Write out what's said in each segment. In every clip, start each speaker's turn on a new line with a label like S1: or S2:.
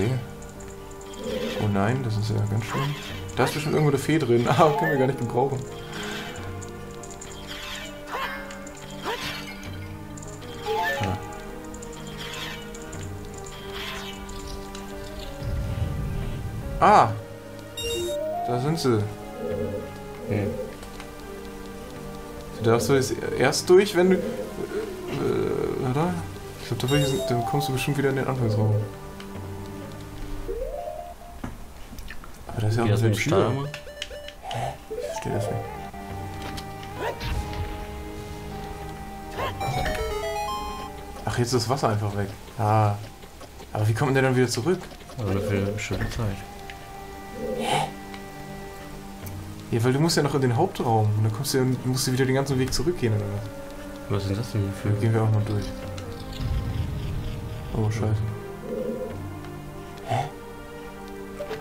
S1: Okay. Oh nein, das ist ja ganz schön. Da ist bestimmt irgendwo eine Fee drin. Ah, können wir gar nicht gebrauchen. Ah. ah! Da sind sie. Hm. Du darfst du jetzt erst durch, wenn du... Äh, oder? Ich glaube, da kommst du bestimmt wieder in den Anfangsraum. Ist ja auch eine Tür. Hä? Ich verstehe das nicht. Ach, jetzt ist das Wasser einfach weg. Ah. Aber wie kommt denn der dann wieder zurück?
S2: Also für bestimmte Zeit.
S1: Hä? Ja, weil du musst ja noch in den Hauptraum. Und dann kommst du, musst du wieder den ganzen Weg zurückgehen, oder
S2: was? Was ist das denn für?
S1: gehen wir auch mal durch. Oh, scheiße.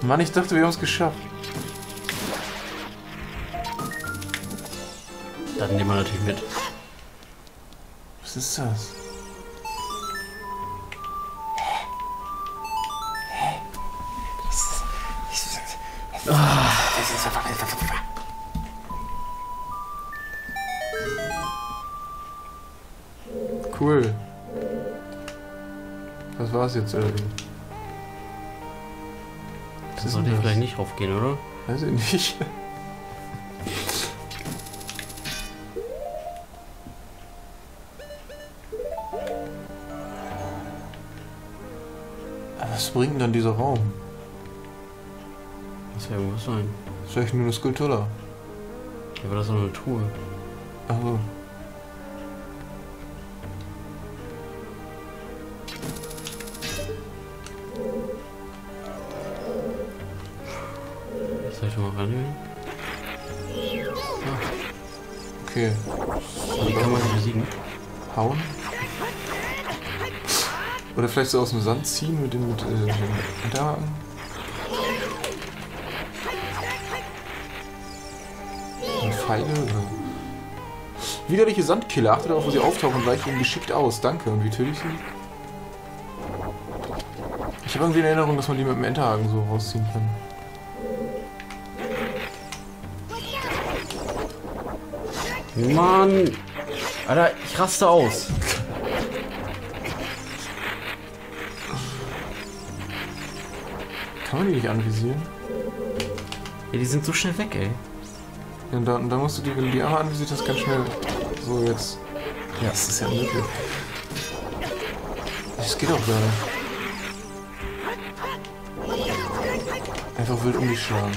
S1: Mann, ich dachte, wir haben es geschafft.
S2: Dann nehmen wir natürlich mit.
S1: Was ist das? Cool. Das war's jetzt irgendwie.
S2: Das sollte ich vielleicht nicht raufgehen, oder?
S1: Weiß ich nicht. Was bringt dann dieser Raum?
S2: Das wäre irgendwas sein.
S1: Das ist vielleicht nur eine Skulptur da.
S2: Ja, aber das ist doch eine Truhe.
S1: Achso. Vielleicht so aus dem Sand ziehen mit dem mit, äh, Hinterhaken? Und Pfeile oder? Widerliche Sandkiller. Achte darauf, wo sie auftauchen und weiche ihnen geschickt aus. Danke. Und wie töte ich sie? Ich habe irgendwie in Erinnerung, dass man die mit dem Enterhaken so rausziehen kann.
S2: Mann! Alter, ich raste aus.
S1: Man die nicht anvisieren?
S2: Ja, die sind so schnell weg, ey.
S1: Ja, und dann, dann musst du die, wenn du die einmal anvisierst, das ganz schnell. So, jetzt. Ja, das ist ja möglich. Das geht auch nicht. Einfach wild um dich schlagen.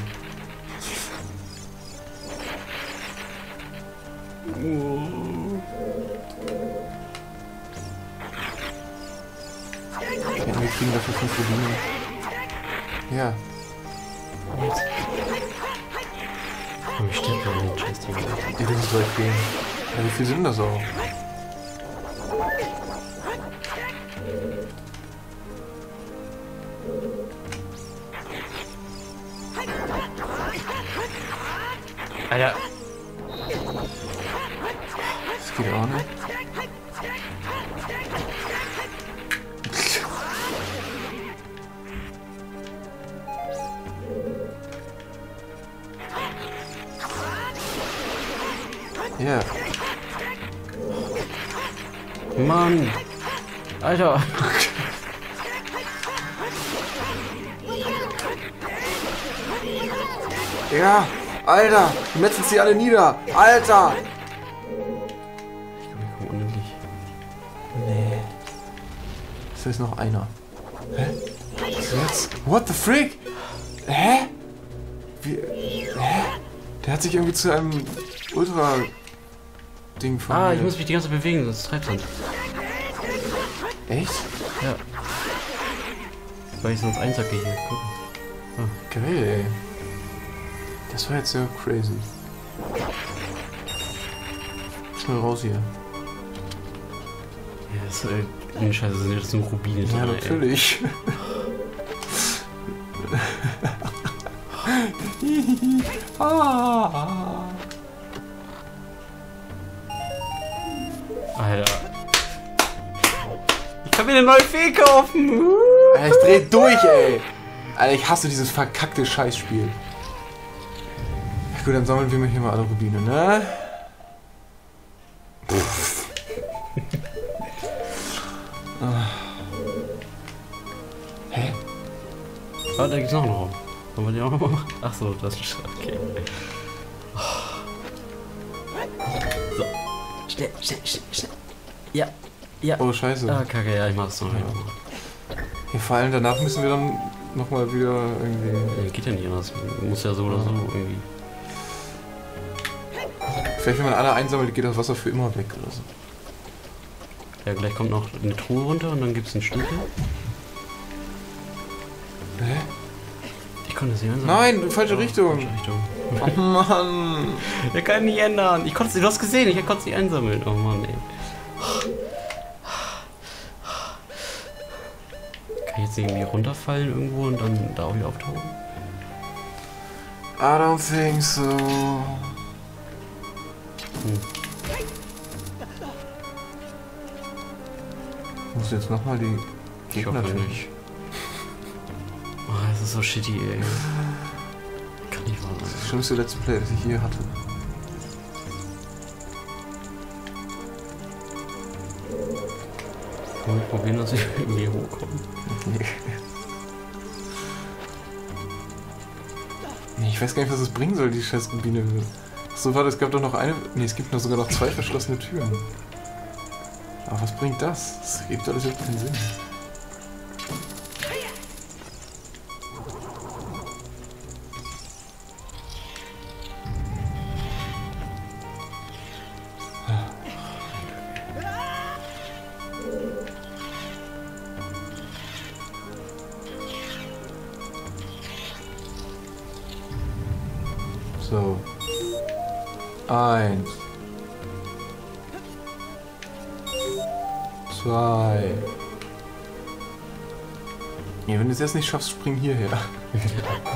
S1: Ja, wir kriegen dafür 5 Rubine. Ja.
S2: Und? Oh, ich sterbe an den scheiß Ding.
S1: Ja, das ist weit gehen. Ja, wie viel sind das auch?
S2: Alter,
S1: geht auch nicht.
S2: Mann. Alter.
S1: Ja, Alter, die metzen sie alle nieder. Alter. ist noch einer. Hä? Was ist jetzt? What the freak? Hä? Wie? Hä? Der hat sich irgendwie zu einem Ultra-Ding
S2: von. Ah, ich muss mich die ganze Zeit bewegen, sonst treibt uns.
S1: Echt?
S2: Ja. Weil ich sonst einsacke hier. Guck.
S1: Ah. Geil, ey. Das war jetzt ja crazy. Schnell raus hier.
S2: Ja, das, äh, Nee, scheiße, sind jetzt nur Rubine
S1: Ja, natürlich.
S2: Alter. eine neue Fee kaufen.
S1: Alter, ich dreh durch, ey. Alter, ich hasse dieses verkackte Scheißspiel. Ja, gut, dann sammeln wir mir hier mal alle Rubine, ne? Hä?
S2: Ah, da gibt's noch einen Raum. Wollen wir den auch noch mal machen? Achso, das ist okay. So. Schnell, schnell, schnell, schnell. Ja. Ja.
S1: Oh, scheiße.
S2: Ah, kacke, ja, ich mach's noch. Ja.
S1: Hier fallen, danach müssen wir dann nochmal wieder irgendwie...
S2: Nee, geht ja nicht anders. Muss ja so oder so irgendwie.
S1: Vielleicht, wenn man alle einsammelt, geht das Wasser für immer weg oder so.
S2: Ja, gleich kommt noch eine Truhe runter und dann gibt's einen Schlüssel.
S1: Hä?
S2: Ich konnte es nicht einsammeln.
S1: Nein, falsche Richtung.
S2: Falsche Richtung.
S1: Oh Mann.
S2: Er kann nicht ändern. Ich konnte du hast gesehen, ich konnte es nicht einsammeln. Oh Mann, ey. Jetzt irgendwie runterfallen irgendwo und dann da auch wieder auftauchen?
S1: I don't think so. Muss jetzt nochmal die
S2: Ich
S1: Gegner
S2: hoffe
S1: töten.
S2: nicht. Oh, das ist so shitty, ey. Kann nicht wahr
S1: Das
S2: sein.
S1: schlimmste Let's Play, das ich je hatte.
S2: Kann ich probieren, dass ich irgendwie hochkomme.
S1: Nee, ich weiß gar nicht, was es bringen soll, die scheiß Rubine. So war das, es gab doch noch eine. Nee, es gibt noch sogar noch zwei verschlossene Türen. Aber was bringt das? Das gibt alles überhaupt keinen Sinn. So. Eins. Zwei. Nee, wenn du es jetzt nicht schaffst, spring hierher.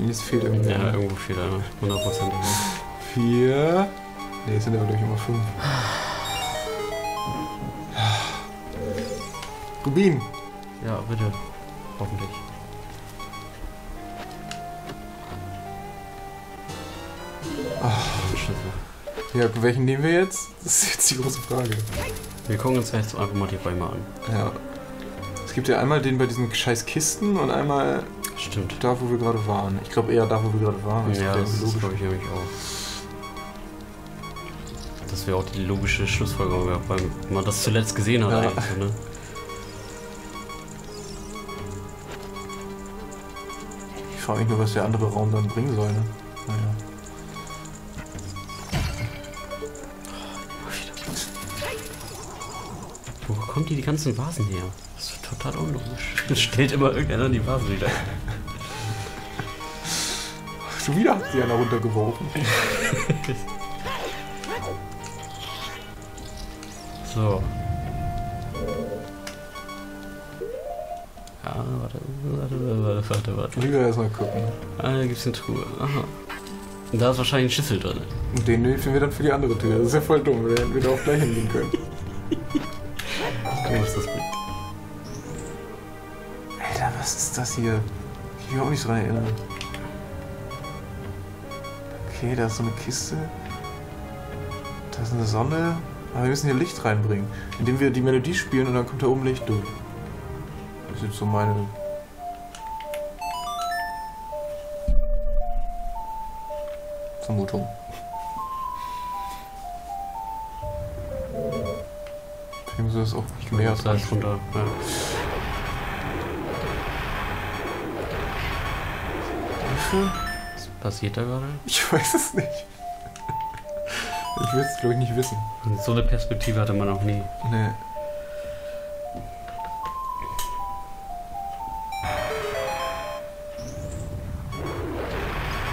S1: Jetzt fehlt irgendwie.
S2: Ja, irgendwo fehlt einer. Hundertprozentig.
S1: Vier. Ne, sind aber durch immer fünf. Rubin.
S2: Ja, bitte. Hoffentlich.
S1: Ach. Ja, welchen nehmen wir jetzt? Das ist jetzt die große Frage.
S2: Wir gucken uns jetzt einfach mal die Räume an.
S1: Ja. Es gibt ja einmal den bei diesen scheiß Kisten und einmal
S2: Stimmt.
S1: da, wo wir gerade waren. Ich glaube eher da, wo wir gerade waren.
S2: Ja, das glaube ich nämlich auch. Das wäre auch die logische Schlussfolgerung, weil man das zuletzt gesehen hat
S1: Ja.
S2: eigentlich. Ne?
S1: Ich frage mich nur, was der andere Raum dann bringen soll. Ne? Naja.
S2: Wo kommt die, die ganzen Vasen her? Das ist total unlogisch. Stellt immer irgendeiner die Vasen wieder.
S1: Schon wieder hat sie einer runtergeworfen.
S2: So. Ja, warte, warte, warte, warte, warte.
S1: Lieber erstmal gucken.
S2: Ah, da gibt's eine Truhe. Aha. Und da ist wahrscheinlich ein Schlüssel drin.
S1: Und den nehmen wir dann für die andere Tür. Das ist ja voll dumm. Wir hätten wieder auch gleich hingehen können.
S2: Mal, was das bringt.
S1: Alter, was ist das hier? Ich will mich auch nicht dran erinnern. Okay, da ist so eine Kiste. Da ist eine Sonne. Aber wir müssen hier Licht reinbringen. Indem wir die Melodie spielen und dann kommt da oben Licht durch. Das ist jetzt so meine. Vermutung. Müssen wir das auch nicht mehr
S2: Da ist runter. Ja.
S1: Hilfe?
S2: Passiert da gerade?
S1: Ich weiß es nicht. Ich will es, glaube ich, nicht wissen.
S2: So eine Perspektive hatte man noch nie.
S1: Nee.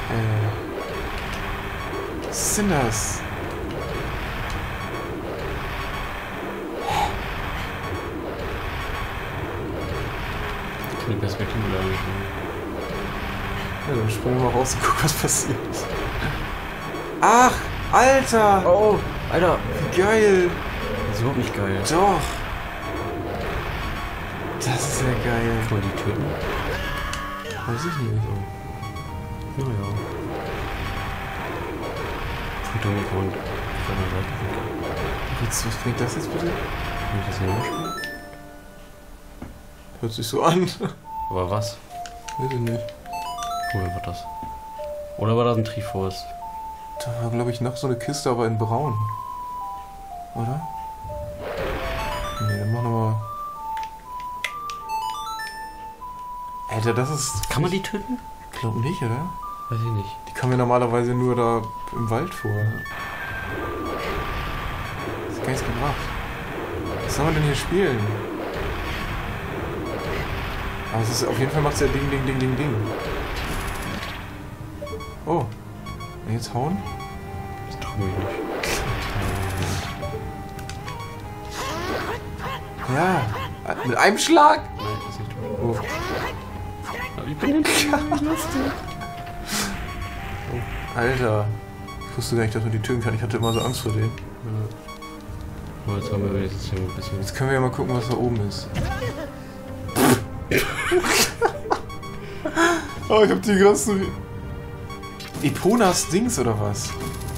S1: Äh. Was denn das?
S2: die Perspektive da nicht.
S1: Ja, dann springen wir mal raus und gucken, was passiert. Ach, Alter!
S2: Oh, Alter.
S1: Geil!
S2: Das ist überhaupt nicht geil.
S1: Doch! Das ist ja geil.
S2: Kann man die töten?
S1: Weiß ich nicht.
S2: Naja. Tötung kann man von der Seite weg.
S1: Jetzt, was bringt das jetzt bitte?
S2: Kann ich das hier noch spielen?
S1: Hört sich so an.
S2: Aber was?
S1: Weiß ich nicht.
S2: Cool, war das. Oder war das ein Triforce?
S1: Da war, glaube ich, noch so eine Kiste, aber in braun. Oder? Nee, dann machen wir mal. Alter, das ist.
S2: Kann man die töten?
S1: Ich glaube nicht, oder?
S2: Weiß ich nicht.
S1: Die kommen ja normalerweise nur da im Wald vor. Das ist gar nichts gebracht. Was soll man denn hier spielen? Aber es ist auf jeden Fall macht es ja Ding, Ding, Ding, Ding, Ding. Oh. Und jetzt hauen?
S2: Das traue ich nicht.
S1: Ja. Mit einem Schlag?
S2: Nein, das ist nicht.
S1: Oh.
S2: Aber ich bin hinter lustig.
S1: Alter. Ich wusste gar nicht, dass man die töten kann. Ich hatte immer so Angst vor denen.
S2: Ja. Oh, jetzt haben wir hier ein bisschen.
S1: Jetzt können wir ja mal gucken, was da oben ist. oh, ich hab die ganzen... Eponas Dings oder was?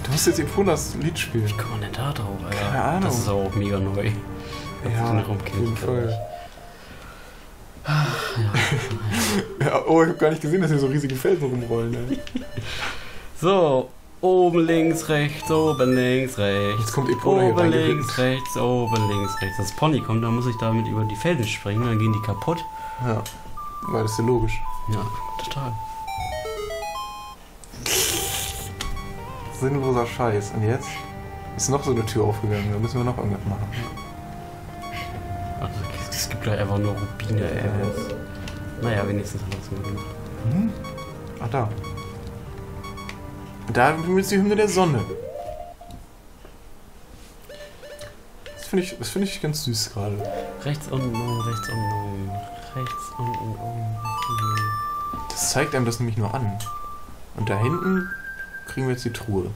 S1: Du musst jetzt Eponas Lied spielen.
S2: Kommt man denn da drauf, Alter?
S1: Keine Ahnung.
S2: Das ist auch mega neu.
S1: Ja, auf jeden. Fall. ja, oh, ich hab gar nicht gesehen, dass hier so riesige Felsen rumrollen. Ey.
S2: So, oben links, rechts, oben links, rechts.
S1: Jetzt kommt Epona hier
S2: Oben links, rechts, oben links, rechts. Das Pony kommt, dann muss ich damit über die Felsen springen, dann gehen die kaputt.
S1: Ja, weil das ist ja logisch.
S2: Ja, total.
S1: Sinnloser Scheiß. Und jetzt ist noch so eine Tür aufgegangen. Da müssen wir noch irgendwas machen.
S2: Also, es gibt gleich einfach nur Rubine, ey. Naja, wenigstens hat das mal gemacht.
S1: Hm? Ach, da. Da ist die Hymne der Sonne. Das finde ich, das finde ich ganz süß gerade.
S2: Rechts unten, oben, rechts unten, oben. Rechts unten, unten.
S1: Das zeigt einem das nämlich nur an. Und da hinten kriegen wir jetzt die Truhe.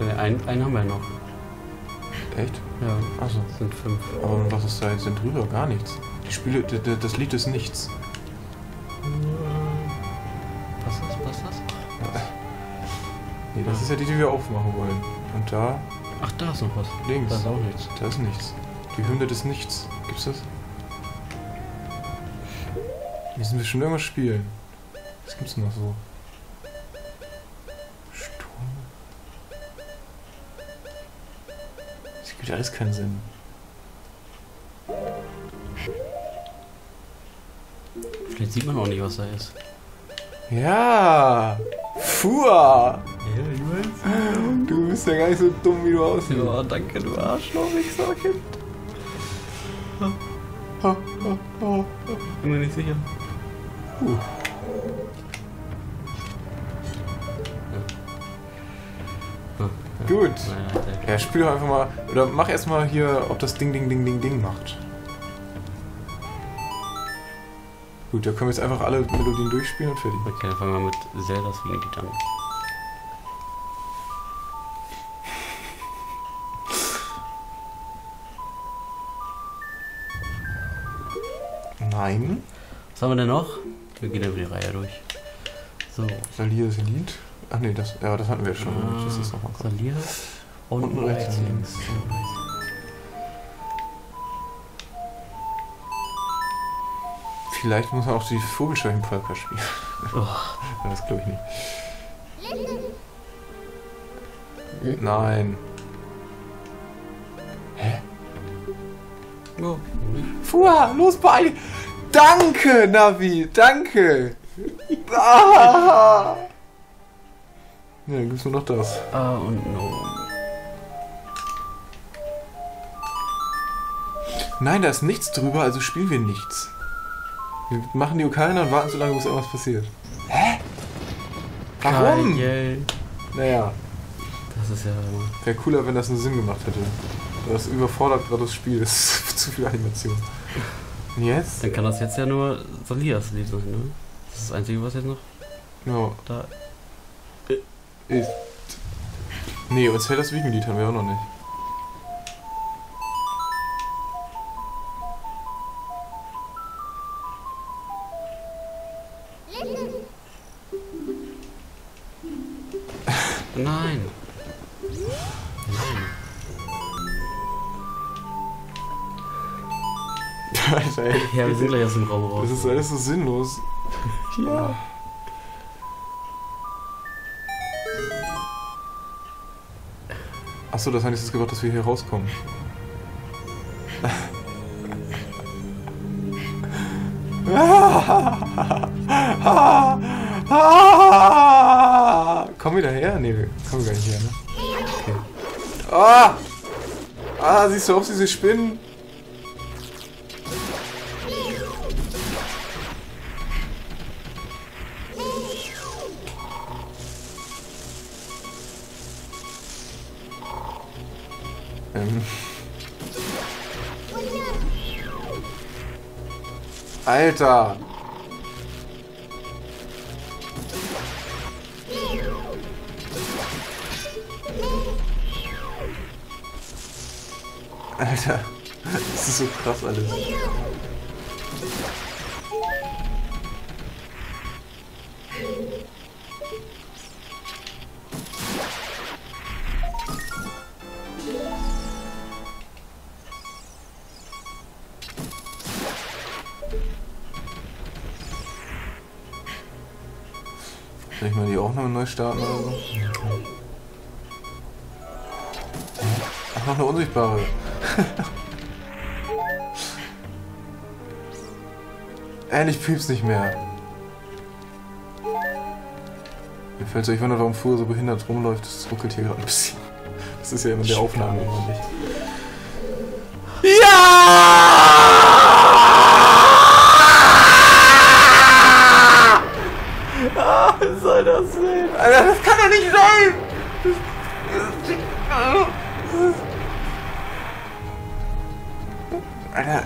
S2: Äh, einen, einen haben wir noch.
S1: Echt?
S2: Ja,
S1: Achso.
S2: sind fünf.
S1: Aber was ist da jetzt denn drüber? Gar nichts. Die Spiele, das Lied ist nichts.
S2: Was ist das? Was ist das?
S1: Nee, das ist ja die, die wir aufmachen wollen. Und da,
S2: Ach, da ist noch was.
S1: links,
S2: Da ist auch nichts.
S1: da ist nichts. Die Hymne des Nichts. Gibt's das? Müssen wir schon irgendwas spielen. Was gibt's denn noch so? Sturm. Das gibt alles keinen Sinn.
S2: Vielleicht sieht man auch nicht, was da ist.
S1: Ja! Fua!
S2: Ja, ich weiß.
S1: Du bist ja gar nicht so dumm, wie du aussiehst.
S2: Ja, danke, du Arschloch, ich sag Kind.
S1: Ha, ha, ha.
S2: Bin mir nicht sicher.
S1: Uh. Gut. Ja, spiel doch einfach mal. Oder mach erstmal hier, ob das Ding, Ding, Ding, Ding, Ding macht. Gut, da können wir jetzt einfach alle Melodien durchspielen und fertig.
S2: Okay, dann fangen wir mit Zelda Swing an.
S1: Nein.
S2: Was haben wir denn noch? Wir gehen über die Reihe durch. So.
S1: Ein Lied. Ach nee, das, ja, das hatten wir schon.
S2: Ah,
S1: Das ist nochmal.
S2: Saliere. Und
S1: Unten rechts,
S2: links. Und.
S1: Vielleicht muss man auch die Vogelscheuchenpolka spielen.
S2: Oh.
S1: das glaube ich nicht. Nein. Hä?
S2: Oh.
S1: Fuhr, los beeil! Danke, Navi, danke! Ah! Ja, dann gibt's nur noch das.
S2: Ah und no.
S1: Nein, da ist nichts drüber, also spielen wir nichts. Wir machen die Ocarina und warten so lange, bis irgendwas passiert. Hä? Warum?
S2: Geil.
S1: Naja,
S2: Das ist ja.
S1: wäre cooler, wenn das einen Sinn gemacht hätte. Das überfordert gerade das Spiel. Das ist zu viel Animation. Jetzt?
S2: Dann kann das jetzt ja nur Salias Lied sein, ne? Das ist das Einzige, was jetzt noch
S1: Ja,
S2: da.
S1: ist. Nee, und Zeldas Wiegenlied haben wir auch noch nicht.
S2: Ja, wir sind gleich aus dem Raum raus.
S1: Das ist alles so sinnlos.
S2: ja.
S1: Achso, das heißt jetzt gedacht, dass wir hier rauskommen. Komm wieder her? Nee, wir kommen gar nicht her, ne? Okay. Ah! Ah, siehst du auch diese Spinnen? Ähm. Alter! Alter, das ist so krass alles. Soll ich mal die auch noch neu starten oder so? Ach, noch eine unsichtbare. Ehrlich pieps nicht mehr. Mir fällt so, ich wundere, warum Fuhr so behindert rumläuft. Das ruckelt hier gerade ein bisschen. Das ist ja immer der Aufnahme immer nicht. Soll das sein? Alter, das kann doch nicht sein! Alter.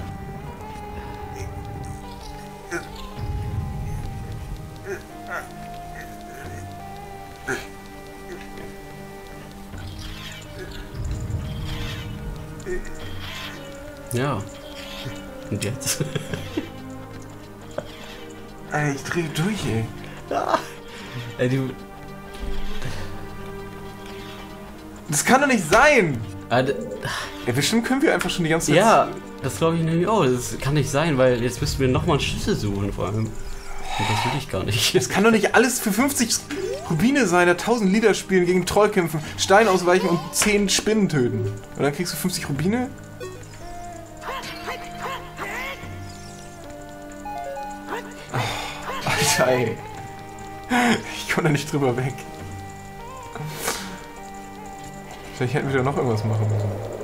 S2: Ja. Und jetzt?
S1: Alter, ich dreh durch, ey.
S2: Ey, die,
S1: Das kann doch nicht sein!
S2: d-
S1: Ja, bestimmt können wir einfach schon die ganze Zeit.
S2: ja, das glaube ich nämlich auch. Das kann nicht sein, weil jetzt müssen wir nochmal einen Schlüssel suchen vor allem. Und das will ich gar nicht.
S1: Das kann doch nicht alles für 50 Rubine sein, da 1000 Lieder spielen, gegen Troll kämpfen, Stein ausweichen und 10 Spinnen töten. Und dann kriegst du 50 Rubine? Oh, Alter, ey. Ich komme da nicht drüber weg. Vielleicht hätten wir da noch irgendwas machen müssen.